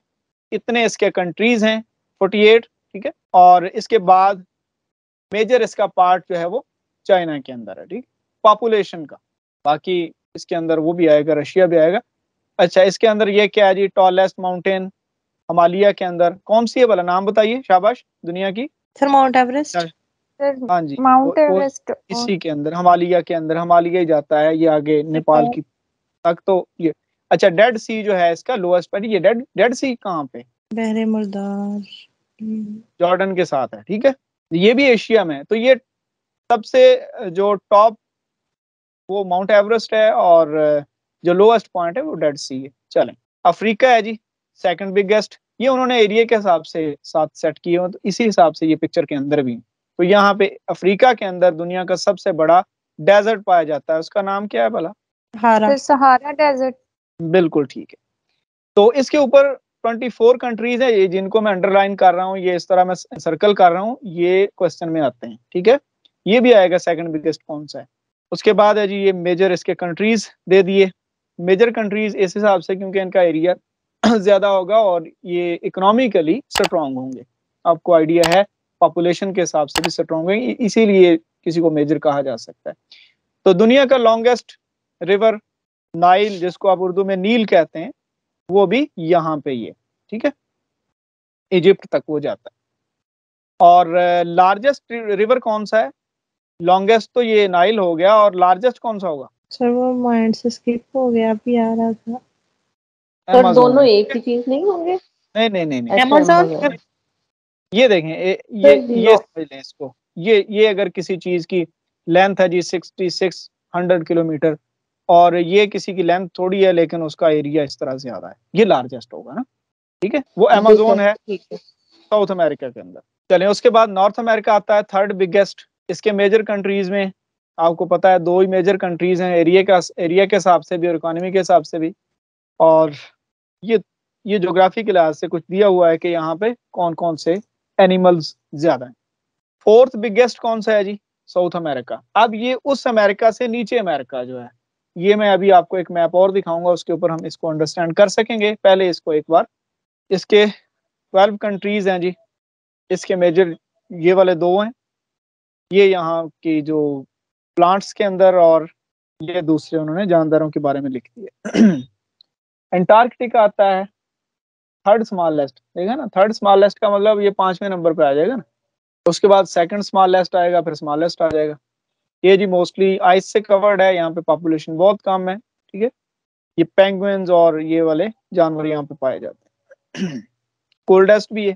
इतने इसके कंट्रीज़ हैं? 48 ठीक है? और इसके बाद मेजर इसका पार्ट जो है वो चाइना के अंदर है ठीक? पॉपुलेशन का। बाकी इसके अंदर वो भी आएगा रशिया भी आएगा। अच्छा इसके अंदर ये क्या है जी? टॉलेस्ट माउंटेन हिमालय के अंदर। कौन सी है वाला? नाम बताइए शाबाश दुनिया की। सर माउंट एवरेस्ट हाँ जी। माउंट एवरेस्ट इसी के अंदर हमालिया के अंदर। हमालिया ही जाता है ये आगे नेपाल की तक तो ये अच्छा डेड सी जो है इसका लोएस्ट पर ये डेड डेड सी कहाँ पे? बहरे मुर्दार जॉर्डन के साथ है ठीक है? ये भी एशिया में है तो ये सबसे जो टॉप वो माउंट एवरेस्ट है और जो लोएस्ट पॉइंट है वो डेड सी है। चलें अफ्रीका है जी सेकंड बिगेस्ट ये उन्होंने एरिया के हिसाब से साथ सेट किए हो तो इसी हिसाब से ये पिक्चर के अंदर भी तो यहाँ पे अफ्रीका के अंदर दुनिया का सबसे बड़ा डेजर्ट पाया जाता है उसका नाम क्या है भला? सहारा। डेजर्ट बिल्कुल ठीक है। तो इसके ऊपर 24 कंट्रीज़ है ये जिनको मैं अंडरलाइन कर रहा हूँ, ये इस तरह मैं सर्कल कर रहा हूँ, ये क्वेश्चन में आते हैं, ठीक है? ये भी आएगा सेकंड बिगेस्ट कौन सा है? उसके बाद है जी ये मेजर इसके कंट्रीज़ दे दिए। मेजर कंट्रीज़ इस हिसाब से क्योंकि इनका एरिया ज़्यादा होगा और ये इकोनॉमिकली स्ट्रॉन्ग होंगे। आपको आइडिया है पॉपुलेशन के हिसाब से भी स्ट्रॉन्ग होंगे इसीलिए किसी को मेजर कहा जा सकता है। तो दुनिया का लॉन्गेस्ट रिवर नाइल जिसको आप उर्दू में नील कहते हैं वो भी यहाँ पे ही है ठीक है? इजिप्ट तक वो जाता है। और लार्जेस्ट रिवर कौन सा है? लॉन्गेस्ट तो ये नाइल हो गया और लार्जेस्ट कौन सा होगा? सर वो माइंड से स्किप हो गया अभी आ रहा था। पर दोनों एक ही चीज़ नहीं होंगे? नहीं नहीं नहीं नहीं। Amazon? ये देखें ये ये ये समझ लें इसको। ये ये अगर किसी चीज़ की लेंथ है जी सिक्सटी सिक्स हंड्रेड किलोमीटर और ये किसी की लेंथ थोड़ी है लेकिन उसका एरिया इस तरह से ज़्यादा है। ये लार्जेस्ट होगा ना। ठीक है? वो अमेजोन है साउथ अमेरिका के अंदर। चले उसके बाद नॉर्थ अमेरिका आता है थर्ड बिगेस्ट इसके मेजर कंट्रीज़ में आपको पता है दो ही मेजर कंट्रीज़ हैं एरिया का एरिया के हिसाब से भी और इकोनॉमी के हिसाब से भी। और ये ये जोग्राफी के लिहाज से कुछ दिया हुआ है कि यहाँ पे कौन कौन से एनिमल्स ज़्यादा हैं। फोर्थ बिगेस्ट कौन सा है जी? साउथ अमेरिका अब ये उस अमेरिका से नीचे अमेरिका जो है ये मैं अभी आपको एक मैप और दिखाऊँगा, उसके ऊपर हम इसको अंडरस्टैंड कर सकेंगे। पहले इसको एक बार। इसके ट्वेल्व कंट्रीज़ हैं जी। इसके मेजर ये वाले दो हैं। ये यहाँ की जो प्लांट्स के अंदर और ये दूसरे उन्होंने जानदारों के बारे में लिख दिए। एंटार्कटिका आता है। थर्ड स्मॉलेस्ट देखा ना? थर्ड स्मॉलेस्ट का मतलब ये पाँचवें नंबर पे आ जाएगा ना। उसके बाद सेकंड स्मॉलेस्ट आएगा, फिर स्मॉलेस्ट आ जाएगा। ये जी मोस्टली आइस से कवर्ड है यहाँ पे पॉपुलेशन बहुत कम है ठीक है? ये पेंगुइन्स और ये वाले जानवर यहाँ पे पाए जाते हैं। कोल्डेस्ट भी है।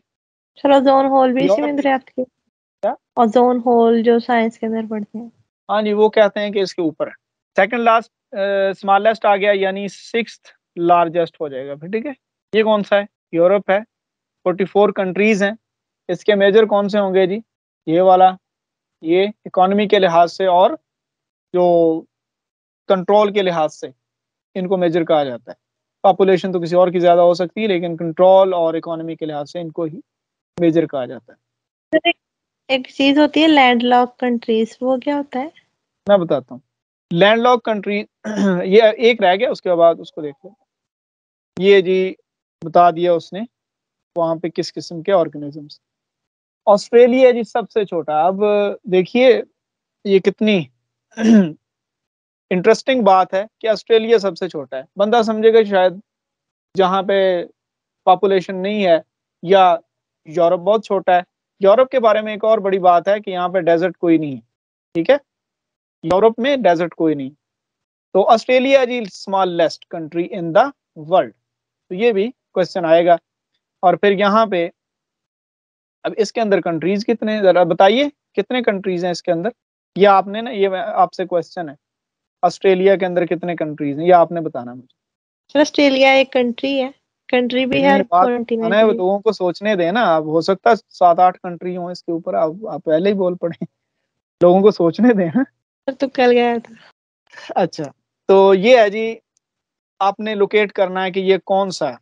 सर ओजोन होल भी इसी में दरियाफ्त की क्या? ओजोन होल जो साइंस के अंदर पढ़ते हैं। हाँ जी वो कहते हैं कि इसके ऊपर है। सेकंड लास्ट स्मॉलेस्ट आ गया यानी सिक्स लार्जेस्ट हो जाएगा फिर ठीक है? ये कौन सा है? यूरोप है। 44 कंट्रीज़ हैं। इसके मेजर कौन से होंगे जी? ये वाला। ये इकोनॉमी के लिहाज से और जो कंट्रोल के लिहाज से इनको मेजर कहा जाता है। पॉपुलेशन तो किसी और की ज़्यादा हो सकती है लेकिन कंट्रोल और इकोनॉमी के लिहाज से इनको ही मेजर कहा जाता है। एक चीज़ होती है लैंडलॉक कंट्रीज़ वो क्या होता है? मैं बताता हूँ। लैंडलॉक कंट्री ये एक रह गया उसके बाद उसको देख लो। ये जी बता दिया उसने वहाँ पे किस किस्म के ऑर्गेनिजम्स ऑस्ट्रेलिया जी सबसे छोटा। अब देखिए, ये कितनी इंटरेस्टिंग बात है कि ऑस्ट्रेलिया सबसे छोटा है। बंदा समझेगा शायद जहाँ पे पॉपुलेशन नहीं है या यूरोप बहुत छोटा है। यूरोप के बारे में एक और बड़ी बात है कि यहाँ पे डेजर्ट कोई नहीं है, ठीक है? यूरोप में डेजर्ट कोई नहीं। तो Australia ji smallest country in the world तो ये भी क्वेश्चन आएगा। और फिर यहाँ पे अब इसके अंदर कंट्रीज़ कितने जरा बताइए कितने कंट्रीज़ हैं इसके अंदर? ये आपने ना ये आपसे क्वेश्चन है। ऑस्ट्रेलिया के अंदर कितने कंट्रीज़ हैं? ये आपने बताना मुझे? ऑस्ट्रेलिया एक कंट्री है। कंट्री भी है लोगों को सोचने देना। अब हो सकता है सात आठ कंट्री हो इसके ऊपर आप, आप पहले ही बोल पड़े। लोगों को सोचने देना। सर तो कल गया था। अच्छा तो ये है जी आपने लोकेट करना है कि ये कौन सा है?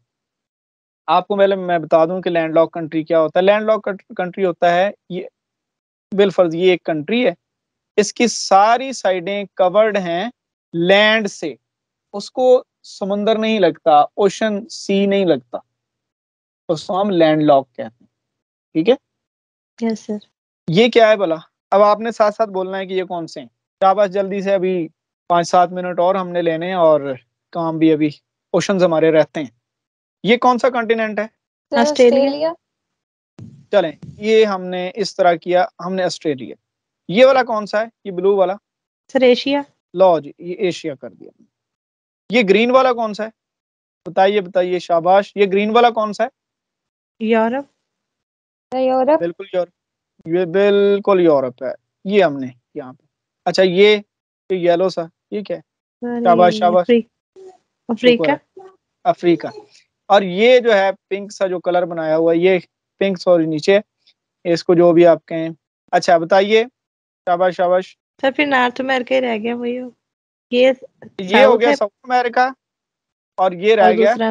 आपको पहले मैं बता दूँ कि लैंड लॉक कंट्री क्या होता है? लैंड लॉक कंट्री होता है ये बिलफर्ज ये एक कंट्री है। इसकी सारी साइडें कवर्ड हैं लैंड से। उसको समुंदर नहीं लगता ओशन सी नहीं लगता। उसको हम लैंड लॉक कहते हैं। ठीक है? यस सर ये क्या है भला? अब आपने साथ साथ बोलना है कि ये कौन से हैं? शाबाश जल्दी से अभी पाँच सात मिनट और हमने लेने और काम भी अभी ओशन हमारे रहते हैं। ये कौन सा कॉन्टिनेंट है? ऑस्ट्रेलिया। चलें ये हमने इस तरह किया हमने ऑस्ट्रेलिया। ये वाला कौन सा है? ये ब्लू वाला? Sir Asia. लो जी ये एशिया कर दिया। ये ग्रीन वाला कौन सा है? बताइए बताइए शाबाश। ये ग्रीन वाला कौन सा है? यूरोप। यूरोप। बिल्कुल यूरोप। ये बिल्कुल यूरोप है। ये हमने यहाँ पे। अच्छा ये ये येलो सा ये क्या है? शाबाश, शाबाश। अफ्रीका। अफ्रीका। और ये जो है पिंक सा जो कलर बनाया हुआ है ये पिंक सॉरी नीचे इसको जो भी आप कहें। अच्छा बताइए। शाबाश शाबाश। सर फिर नॉर्थ अमेरिका ही रह गया वही हो। ये ये हो गया साउथ अमेरिका और ये रह और गया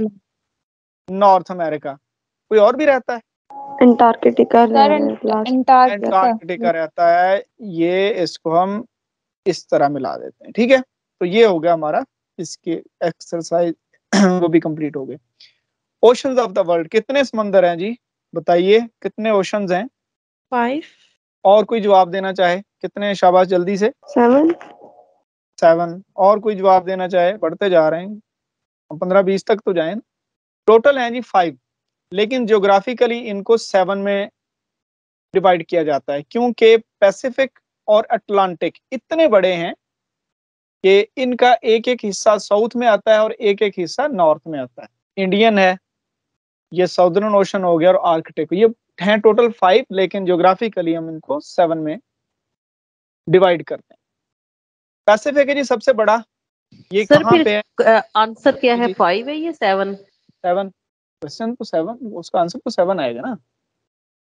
नॉर्थ अमेरिका। कोई और भी रहता है? अंटार्कटिका अंटार्कटिका एंटार्कटिका रहता है। ये इसको हम इस तरह मिला देते हैं ठीक है? तो ये हो गया हमारा इसके एक्सरसाइज वो भी कंप्लीट हो गए। ओशंस ऑफ़ द वर्ल्ड कितने समंदर हैं जी? बताइए कितने ओशन हैं? फाइव और कोई जवाब देना चाहे? कितने शाबाश जल्दी से? सेवन सेवन और कोई जवाब देना चाहे? बढ़ते जा रहे हैं। हम पंद्रह बीस तक तो जाए। टोटल हैं जी फाइव लेकिन ज्योग्राफिकली इनको सेवन में डिवाइड किया जाता है। क्योंकि पैसिफिक और अटलांटिक इतने बड़े हैं कि इनका एक एक हिस्सा साउथ में आता है और एक एक हिस्सा नॉर्थ में आता है। इंडियन है। ये साउदर्न ओशन हो गया और आर्कटिक ये हैं टोटल फाइव लेकिन ज्योग्राफिकली हम इनको सेवन में डिवाइड करते हैं। पैसिफिक है जी सबसे बड़ा। ये सर कहाँ पे है? आंसर क्या है फाइव है या सेवन सेवन क्वेश्चन तो सेवन उसका आंसर तो सेवन आएगा ना।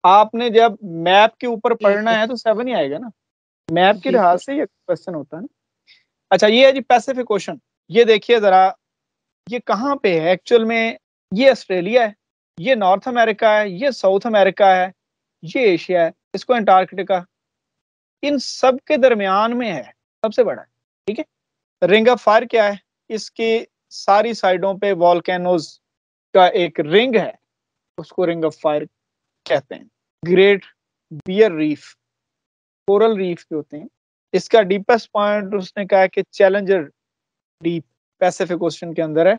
आपने जब मैप के ऊपर पढ़ना है। है तो सेवन ही आएगा ना। मैप के लिहाज से ये क्वेश्चन होता है ना। अच्छा ये है जी पैसिफिक ओशन ये देखिए जरा ये कहाँ पे है? एक्चुअल में ये ऑस्ट्रेलिया है। ये नॉर्थ अमेरिका है, ये साउथ अमेरिका है, ये एशिया है, इसको अंटार्कटिका इन सब के दरमियान में है, सबसे बड़ा, ठीक है? रिंग ऑफ़ फायर क्या है? इसकी सारी साइडों पे वॉल्केनोज का एक रिंग है, उसको रिंग ऑफ़ फायर कहते हैं। Great barrier reef, coral reef के होते हैं। इसका डीपेस्ट पॉइंट उसने कहा है कि चैलेंजर डीप पैसिफिक ओशन के अंदर है।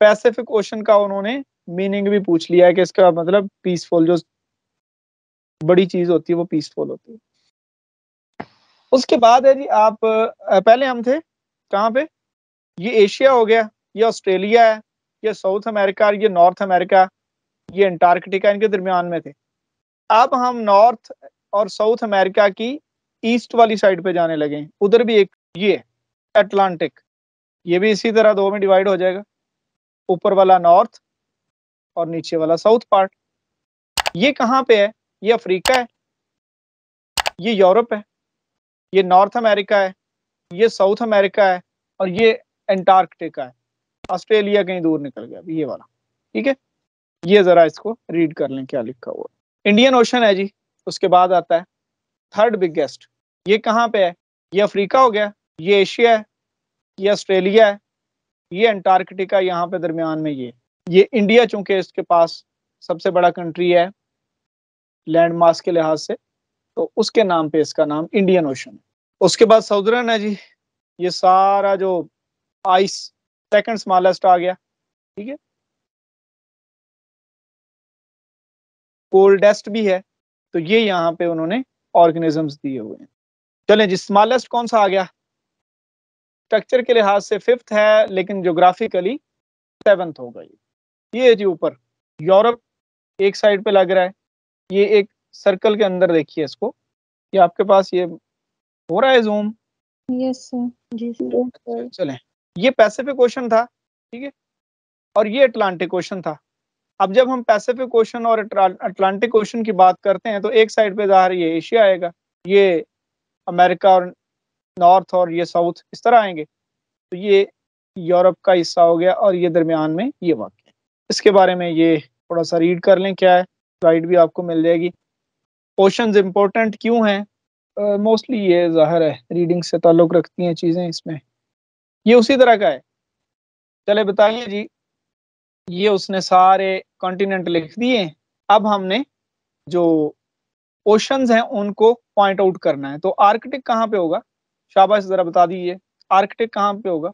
पैसिफिक ओशन का उन्होंने मीनिंग भी पूछ लिया है कि इसका मतलब पीसफुल जो बड़ी चीज़ होती है, वो पीसफुल होती है। उसके बाद है जी, आप पहले हम थे, कहाँ पे? ये एशिया हो गया, ये ऑस्ट्रेलिया है, ये साउथ अमेरिका और ये नॉर्थ अमेरिका, ये अंटार्कटिका, इनके दरमियान में थे। अब हम नॉर्थ और साउथ अमेरिका की ईस्ट वाली साइड पे जाने लगे उधर भी एक ये, अटलांटिक। ये भी इसी तरह दो में डिवाइड हो जाएगा। ऊपर वाला नॉर्थ और नीचे वाला साउथ पार्ट। ये कहाँ पे है? ये अफ्रीका है। ये यूरोप है। ये नॉर्थ अमेरिका है। ये साउथ अमेरिका है। और ये अंटार्कटिका है। ऑस्ट्रेलिया कहीं दूर निकल गया ये वाला। ठीक है? ये जरा इसको रीड कर लें, क्या लिखा हुआ इंडियन ओशन है जी। उसके बाद आता है। थर्ड बिगेस्ट ये कहाँ पे है? ये अफ्रीका हो गया। ये एशिया है। ये ऑस्ट्रेलिया है। ये अंटार्कटिका यहाँ पे दरमियान में ये। ये इंडिया चूँकि इसके पास सबसे बड़ा कंट्री है लैंड मास के लिहाज से तो उसके नाम पे इसका नाम इंडियन ओशन है। उसके बाद साउदर्न है जी। ये सारा जो आइस सेकंड स्मॉलेस्ट आ गया, ठीक है? कोल्डेस्ट भी है तो ये यहाँ पे उन्होंने ऑर्गेनिजम्स दिए हुए हैं। चलें जी स्मॉलेस्ट कौन सा आ गया? स्ट्रक्चर के लिहाज से फिफ्थ है, लेकिन जोग्राफिकली सेवन्थ होगा ये ये है जी ऊपर। यूरोप एक साइड पे लग रहा है। ये एक सर्कल के अंदर देखिए इसको। ये आपके पास ये हो रहा है जूम? यस सर चलें। ये पैसिफिक ओशन था ठीक है? और ये अटलांटिक ओशन था। अब जब हम पैसिफिक ओशन और अटलांटिक ओशन की बात करते हैं तो एक साइड पे ज़ाहिर ये एशिया आएगा। ये अमेरिका और नॉर्थ और ये साउथ इस तरह आएँगे। तो ये यूरोप का हिस्सा हो गया और ये दरमियान में ये वाक्य। इसके बारे में ये थोड़ा सा रीड कर लें क्या है? गाइड भी आपको मिल जाएगी। ओशंस इम्पोर्टेंट क्यों हैं? मोस्टली uh, ये ज़ाहिर है रीडिंग से ताल्लुक़ रखती हैं चीज़ें इसमें। ये उसी तरह का है। चले बताइए जी ये उसने सारे कॉन्टिनेंट लिख दिए अब हमने जो ओशंस हैं उनको पॉइंट आउट करना है। तो आर्कटिक कहाँ पे होगा? शाबाश जरा बता दीजिए। आर्कटिक कहाँ पे होगा?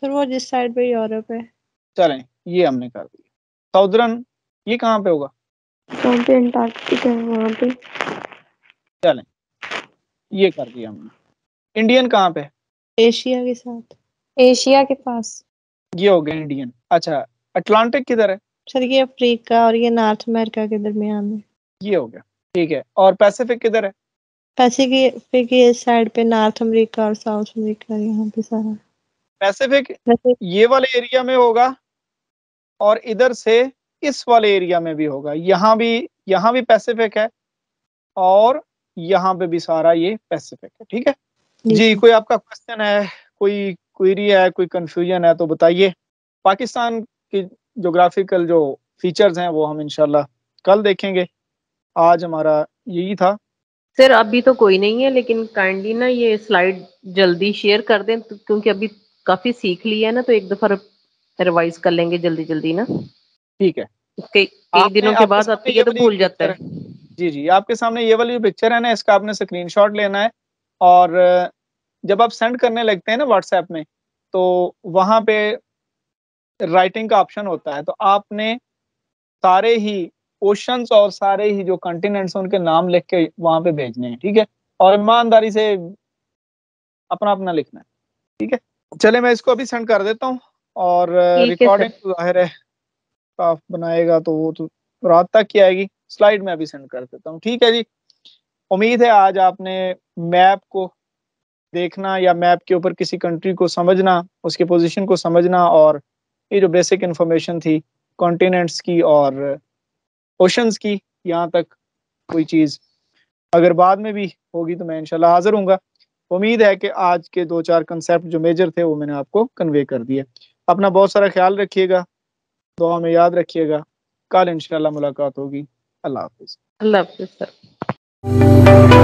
फिर वो जिस साइड पे यूरोप है चलें। ये हमने कर दिया। साउदर्न ये कहाँ पे होगा? वहाँ पे अंटार्कटिका है वहाँ पे। चलें ये कर दिया हमने। इंडियन कहाँ पे? एशिया के साथ। एशिया के पास। ये हो गया इंडियन। अच्छा अटलांटिक किधर है? सर ये अफ्रीका और ये नॉर्थ अमेरिका के दरमियान में ये हो गया ठीक है। और पैसिफिक किधर है? पैसिफिक के साइड पे नॉर्थ अमेरिका और साउथ अमेरिका यहाँ पे सारा। पैसिफिक। ये वाले एरिया में होगा? और इधर से इस वाले एरिया में भी होगा। यहाँ भी यहाँ भी पैसिफिक है और यहाँ पे भी सारा ये पैसिफिक है ठीक है? जी कोई आपका क्वेश्चन है कोई क्वेरी है कोई कंफ्यूजन है तो बताइए। पाकिस्तान की जोग्राफिकल जो फीचर्स हैं वो हम इनशाला कल देखेंगे। आज हमारा यही था। सर अभी तो कोई नहीं है लेकिन काइंडली ना ये स्लाइड जल्दी शेयर कर दें तो- क्योंकि अभी काफ़ी सीख लिया है ना तो एक दफ़ा रिवाइज कर लेंगे जल्दी जल्दी ना। ठीक है। कई दिनों के बाद आती ये है तो भूल जाता है। जी जी आपके सामने ये वाली जो पिक्चर है ना इसका आपने स्क्रीनशॉट लेना है। और जब आप सेंड करने लगते हैं ना व्हाट्सएप में तो वहाँ पे राइटिंग का ऑप्शन होता है। तो आपने सारे ही ओशंस और सारे ही जो कंटिनेंट्स उनके नाम लिख के वहाँ पे भेजने हैं ठीक है? और ईमानदारी से अपना अपना लिखना है ठीक है? चले मैं इसको अभी सेंड कर देता हूँ। और रिकॉर्डिंग तो ज़ाहिर है आप बनाएगा तो वो तो रात तक ही आएगी। स्लाइड में अभी सेंड कर देता हूँ। ठीक है जी। उम्मीद है आज आपने मैप को देखना या मैप के ऊपर किसी कंट्री को समझना उसके पोजीशन को समझना और ये जो बेसिक इंफॉर्मेशन थी कॉन्टिनेंट्स की और ओशंस की यहाँ तक कोई चीज़ अगर बाद में भी होगी तो मैं इंशाल्लाह हाजिर हूँ उम्मीद है कि आज के दो चार कंसेप्ट जो मेजर थे वो मैंने आपको कन्वे कर दिए। अपना बहुत सारा ख्याल रखिएगा दुआ में याद रखिएगा। कल इंशाल्लाह मुलाकात होगी। अल्लाह हाफिज़। अल्लाह हाफिज़। सर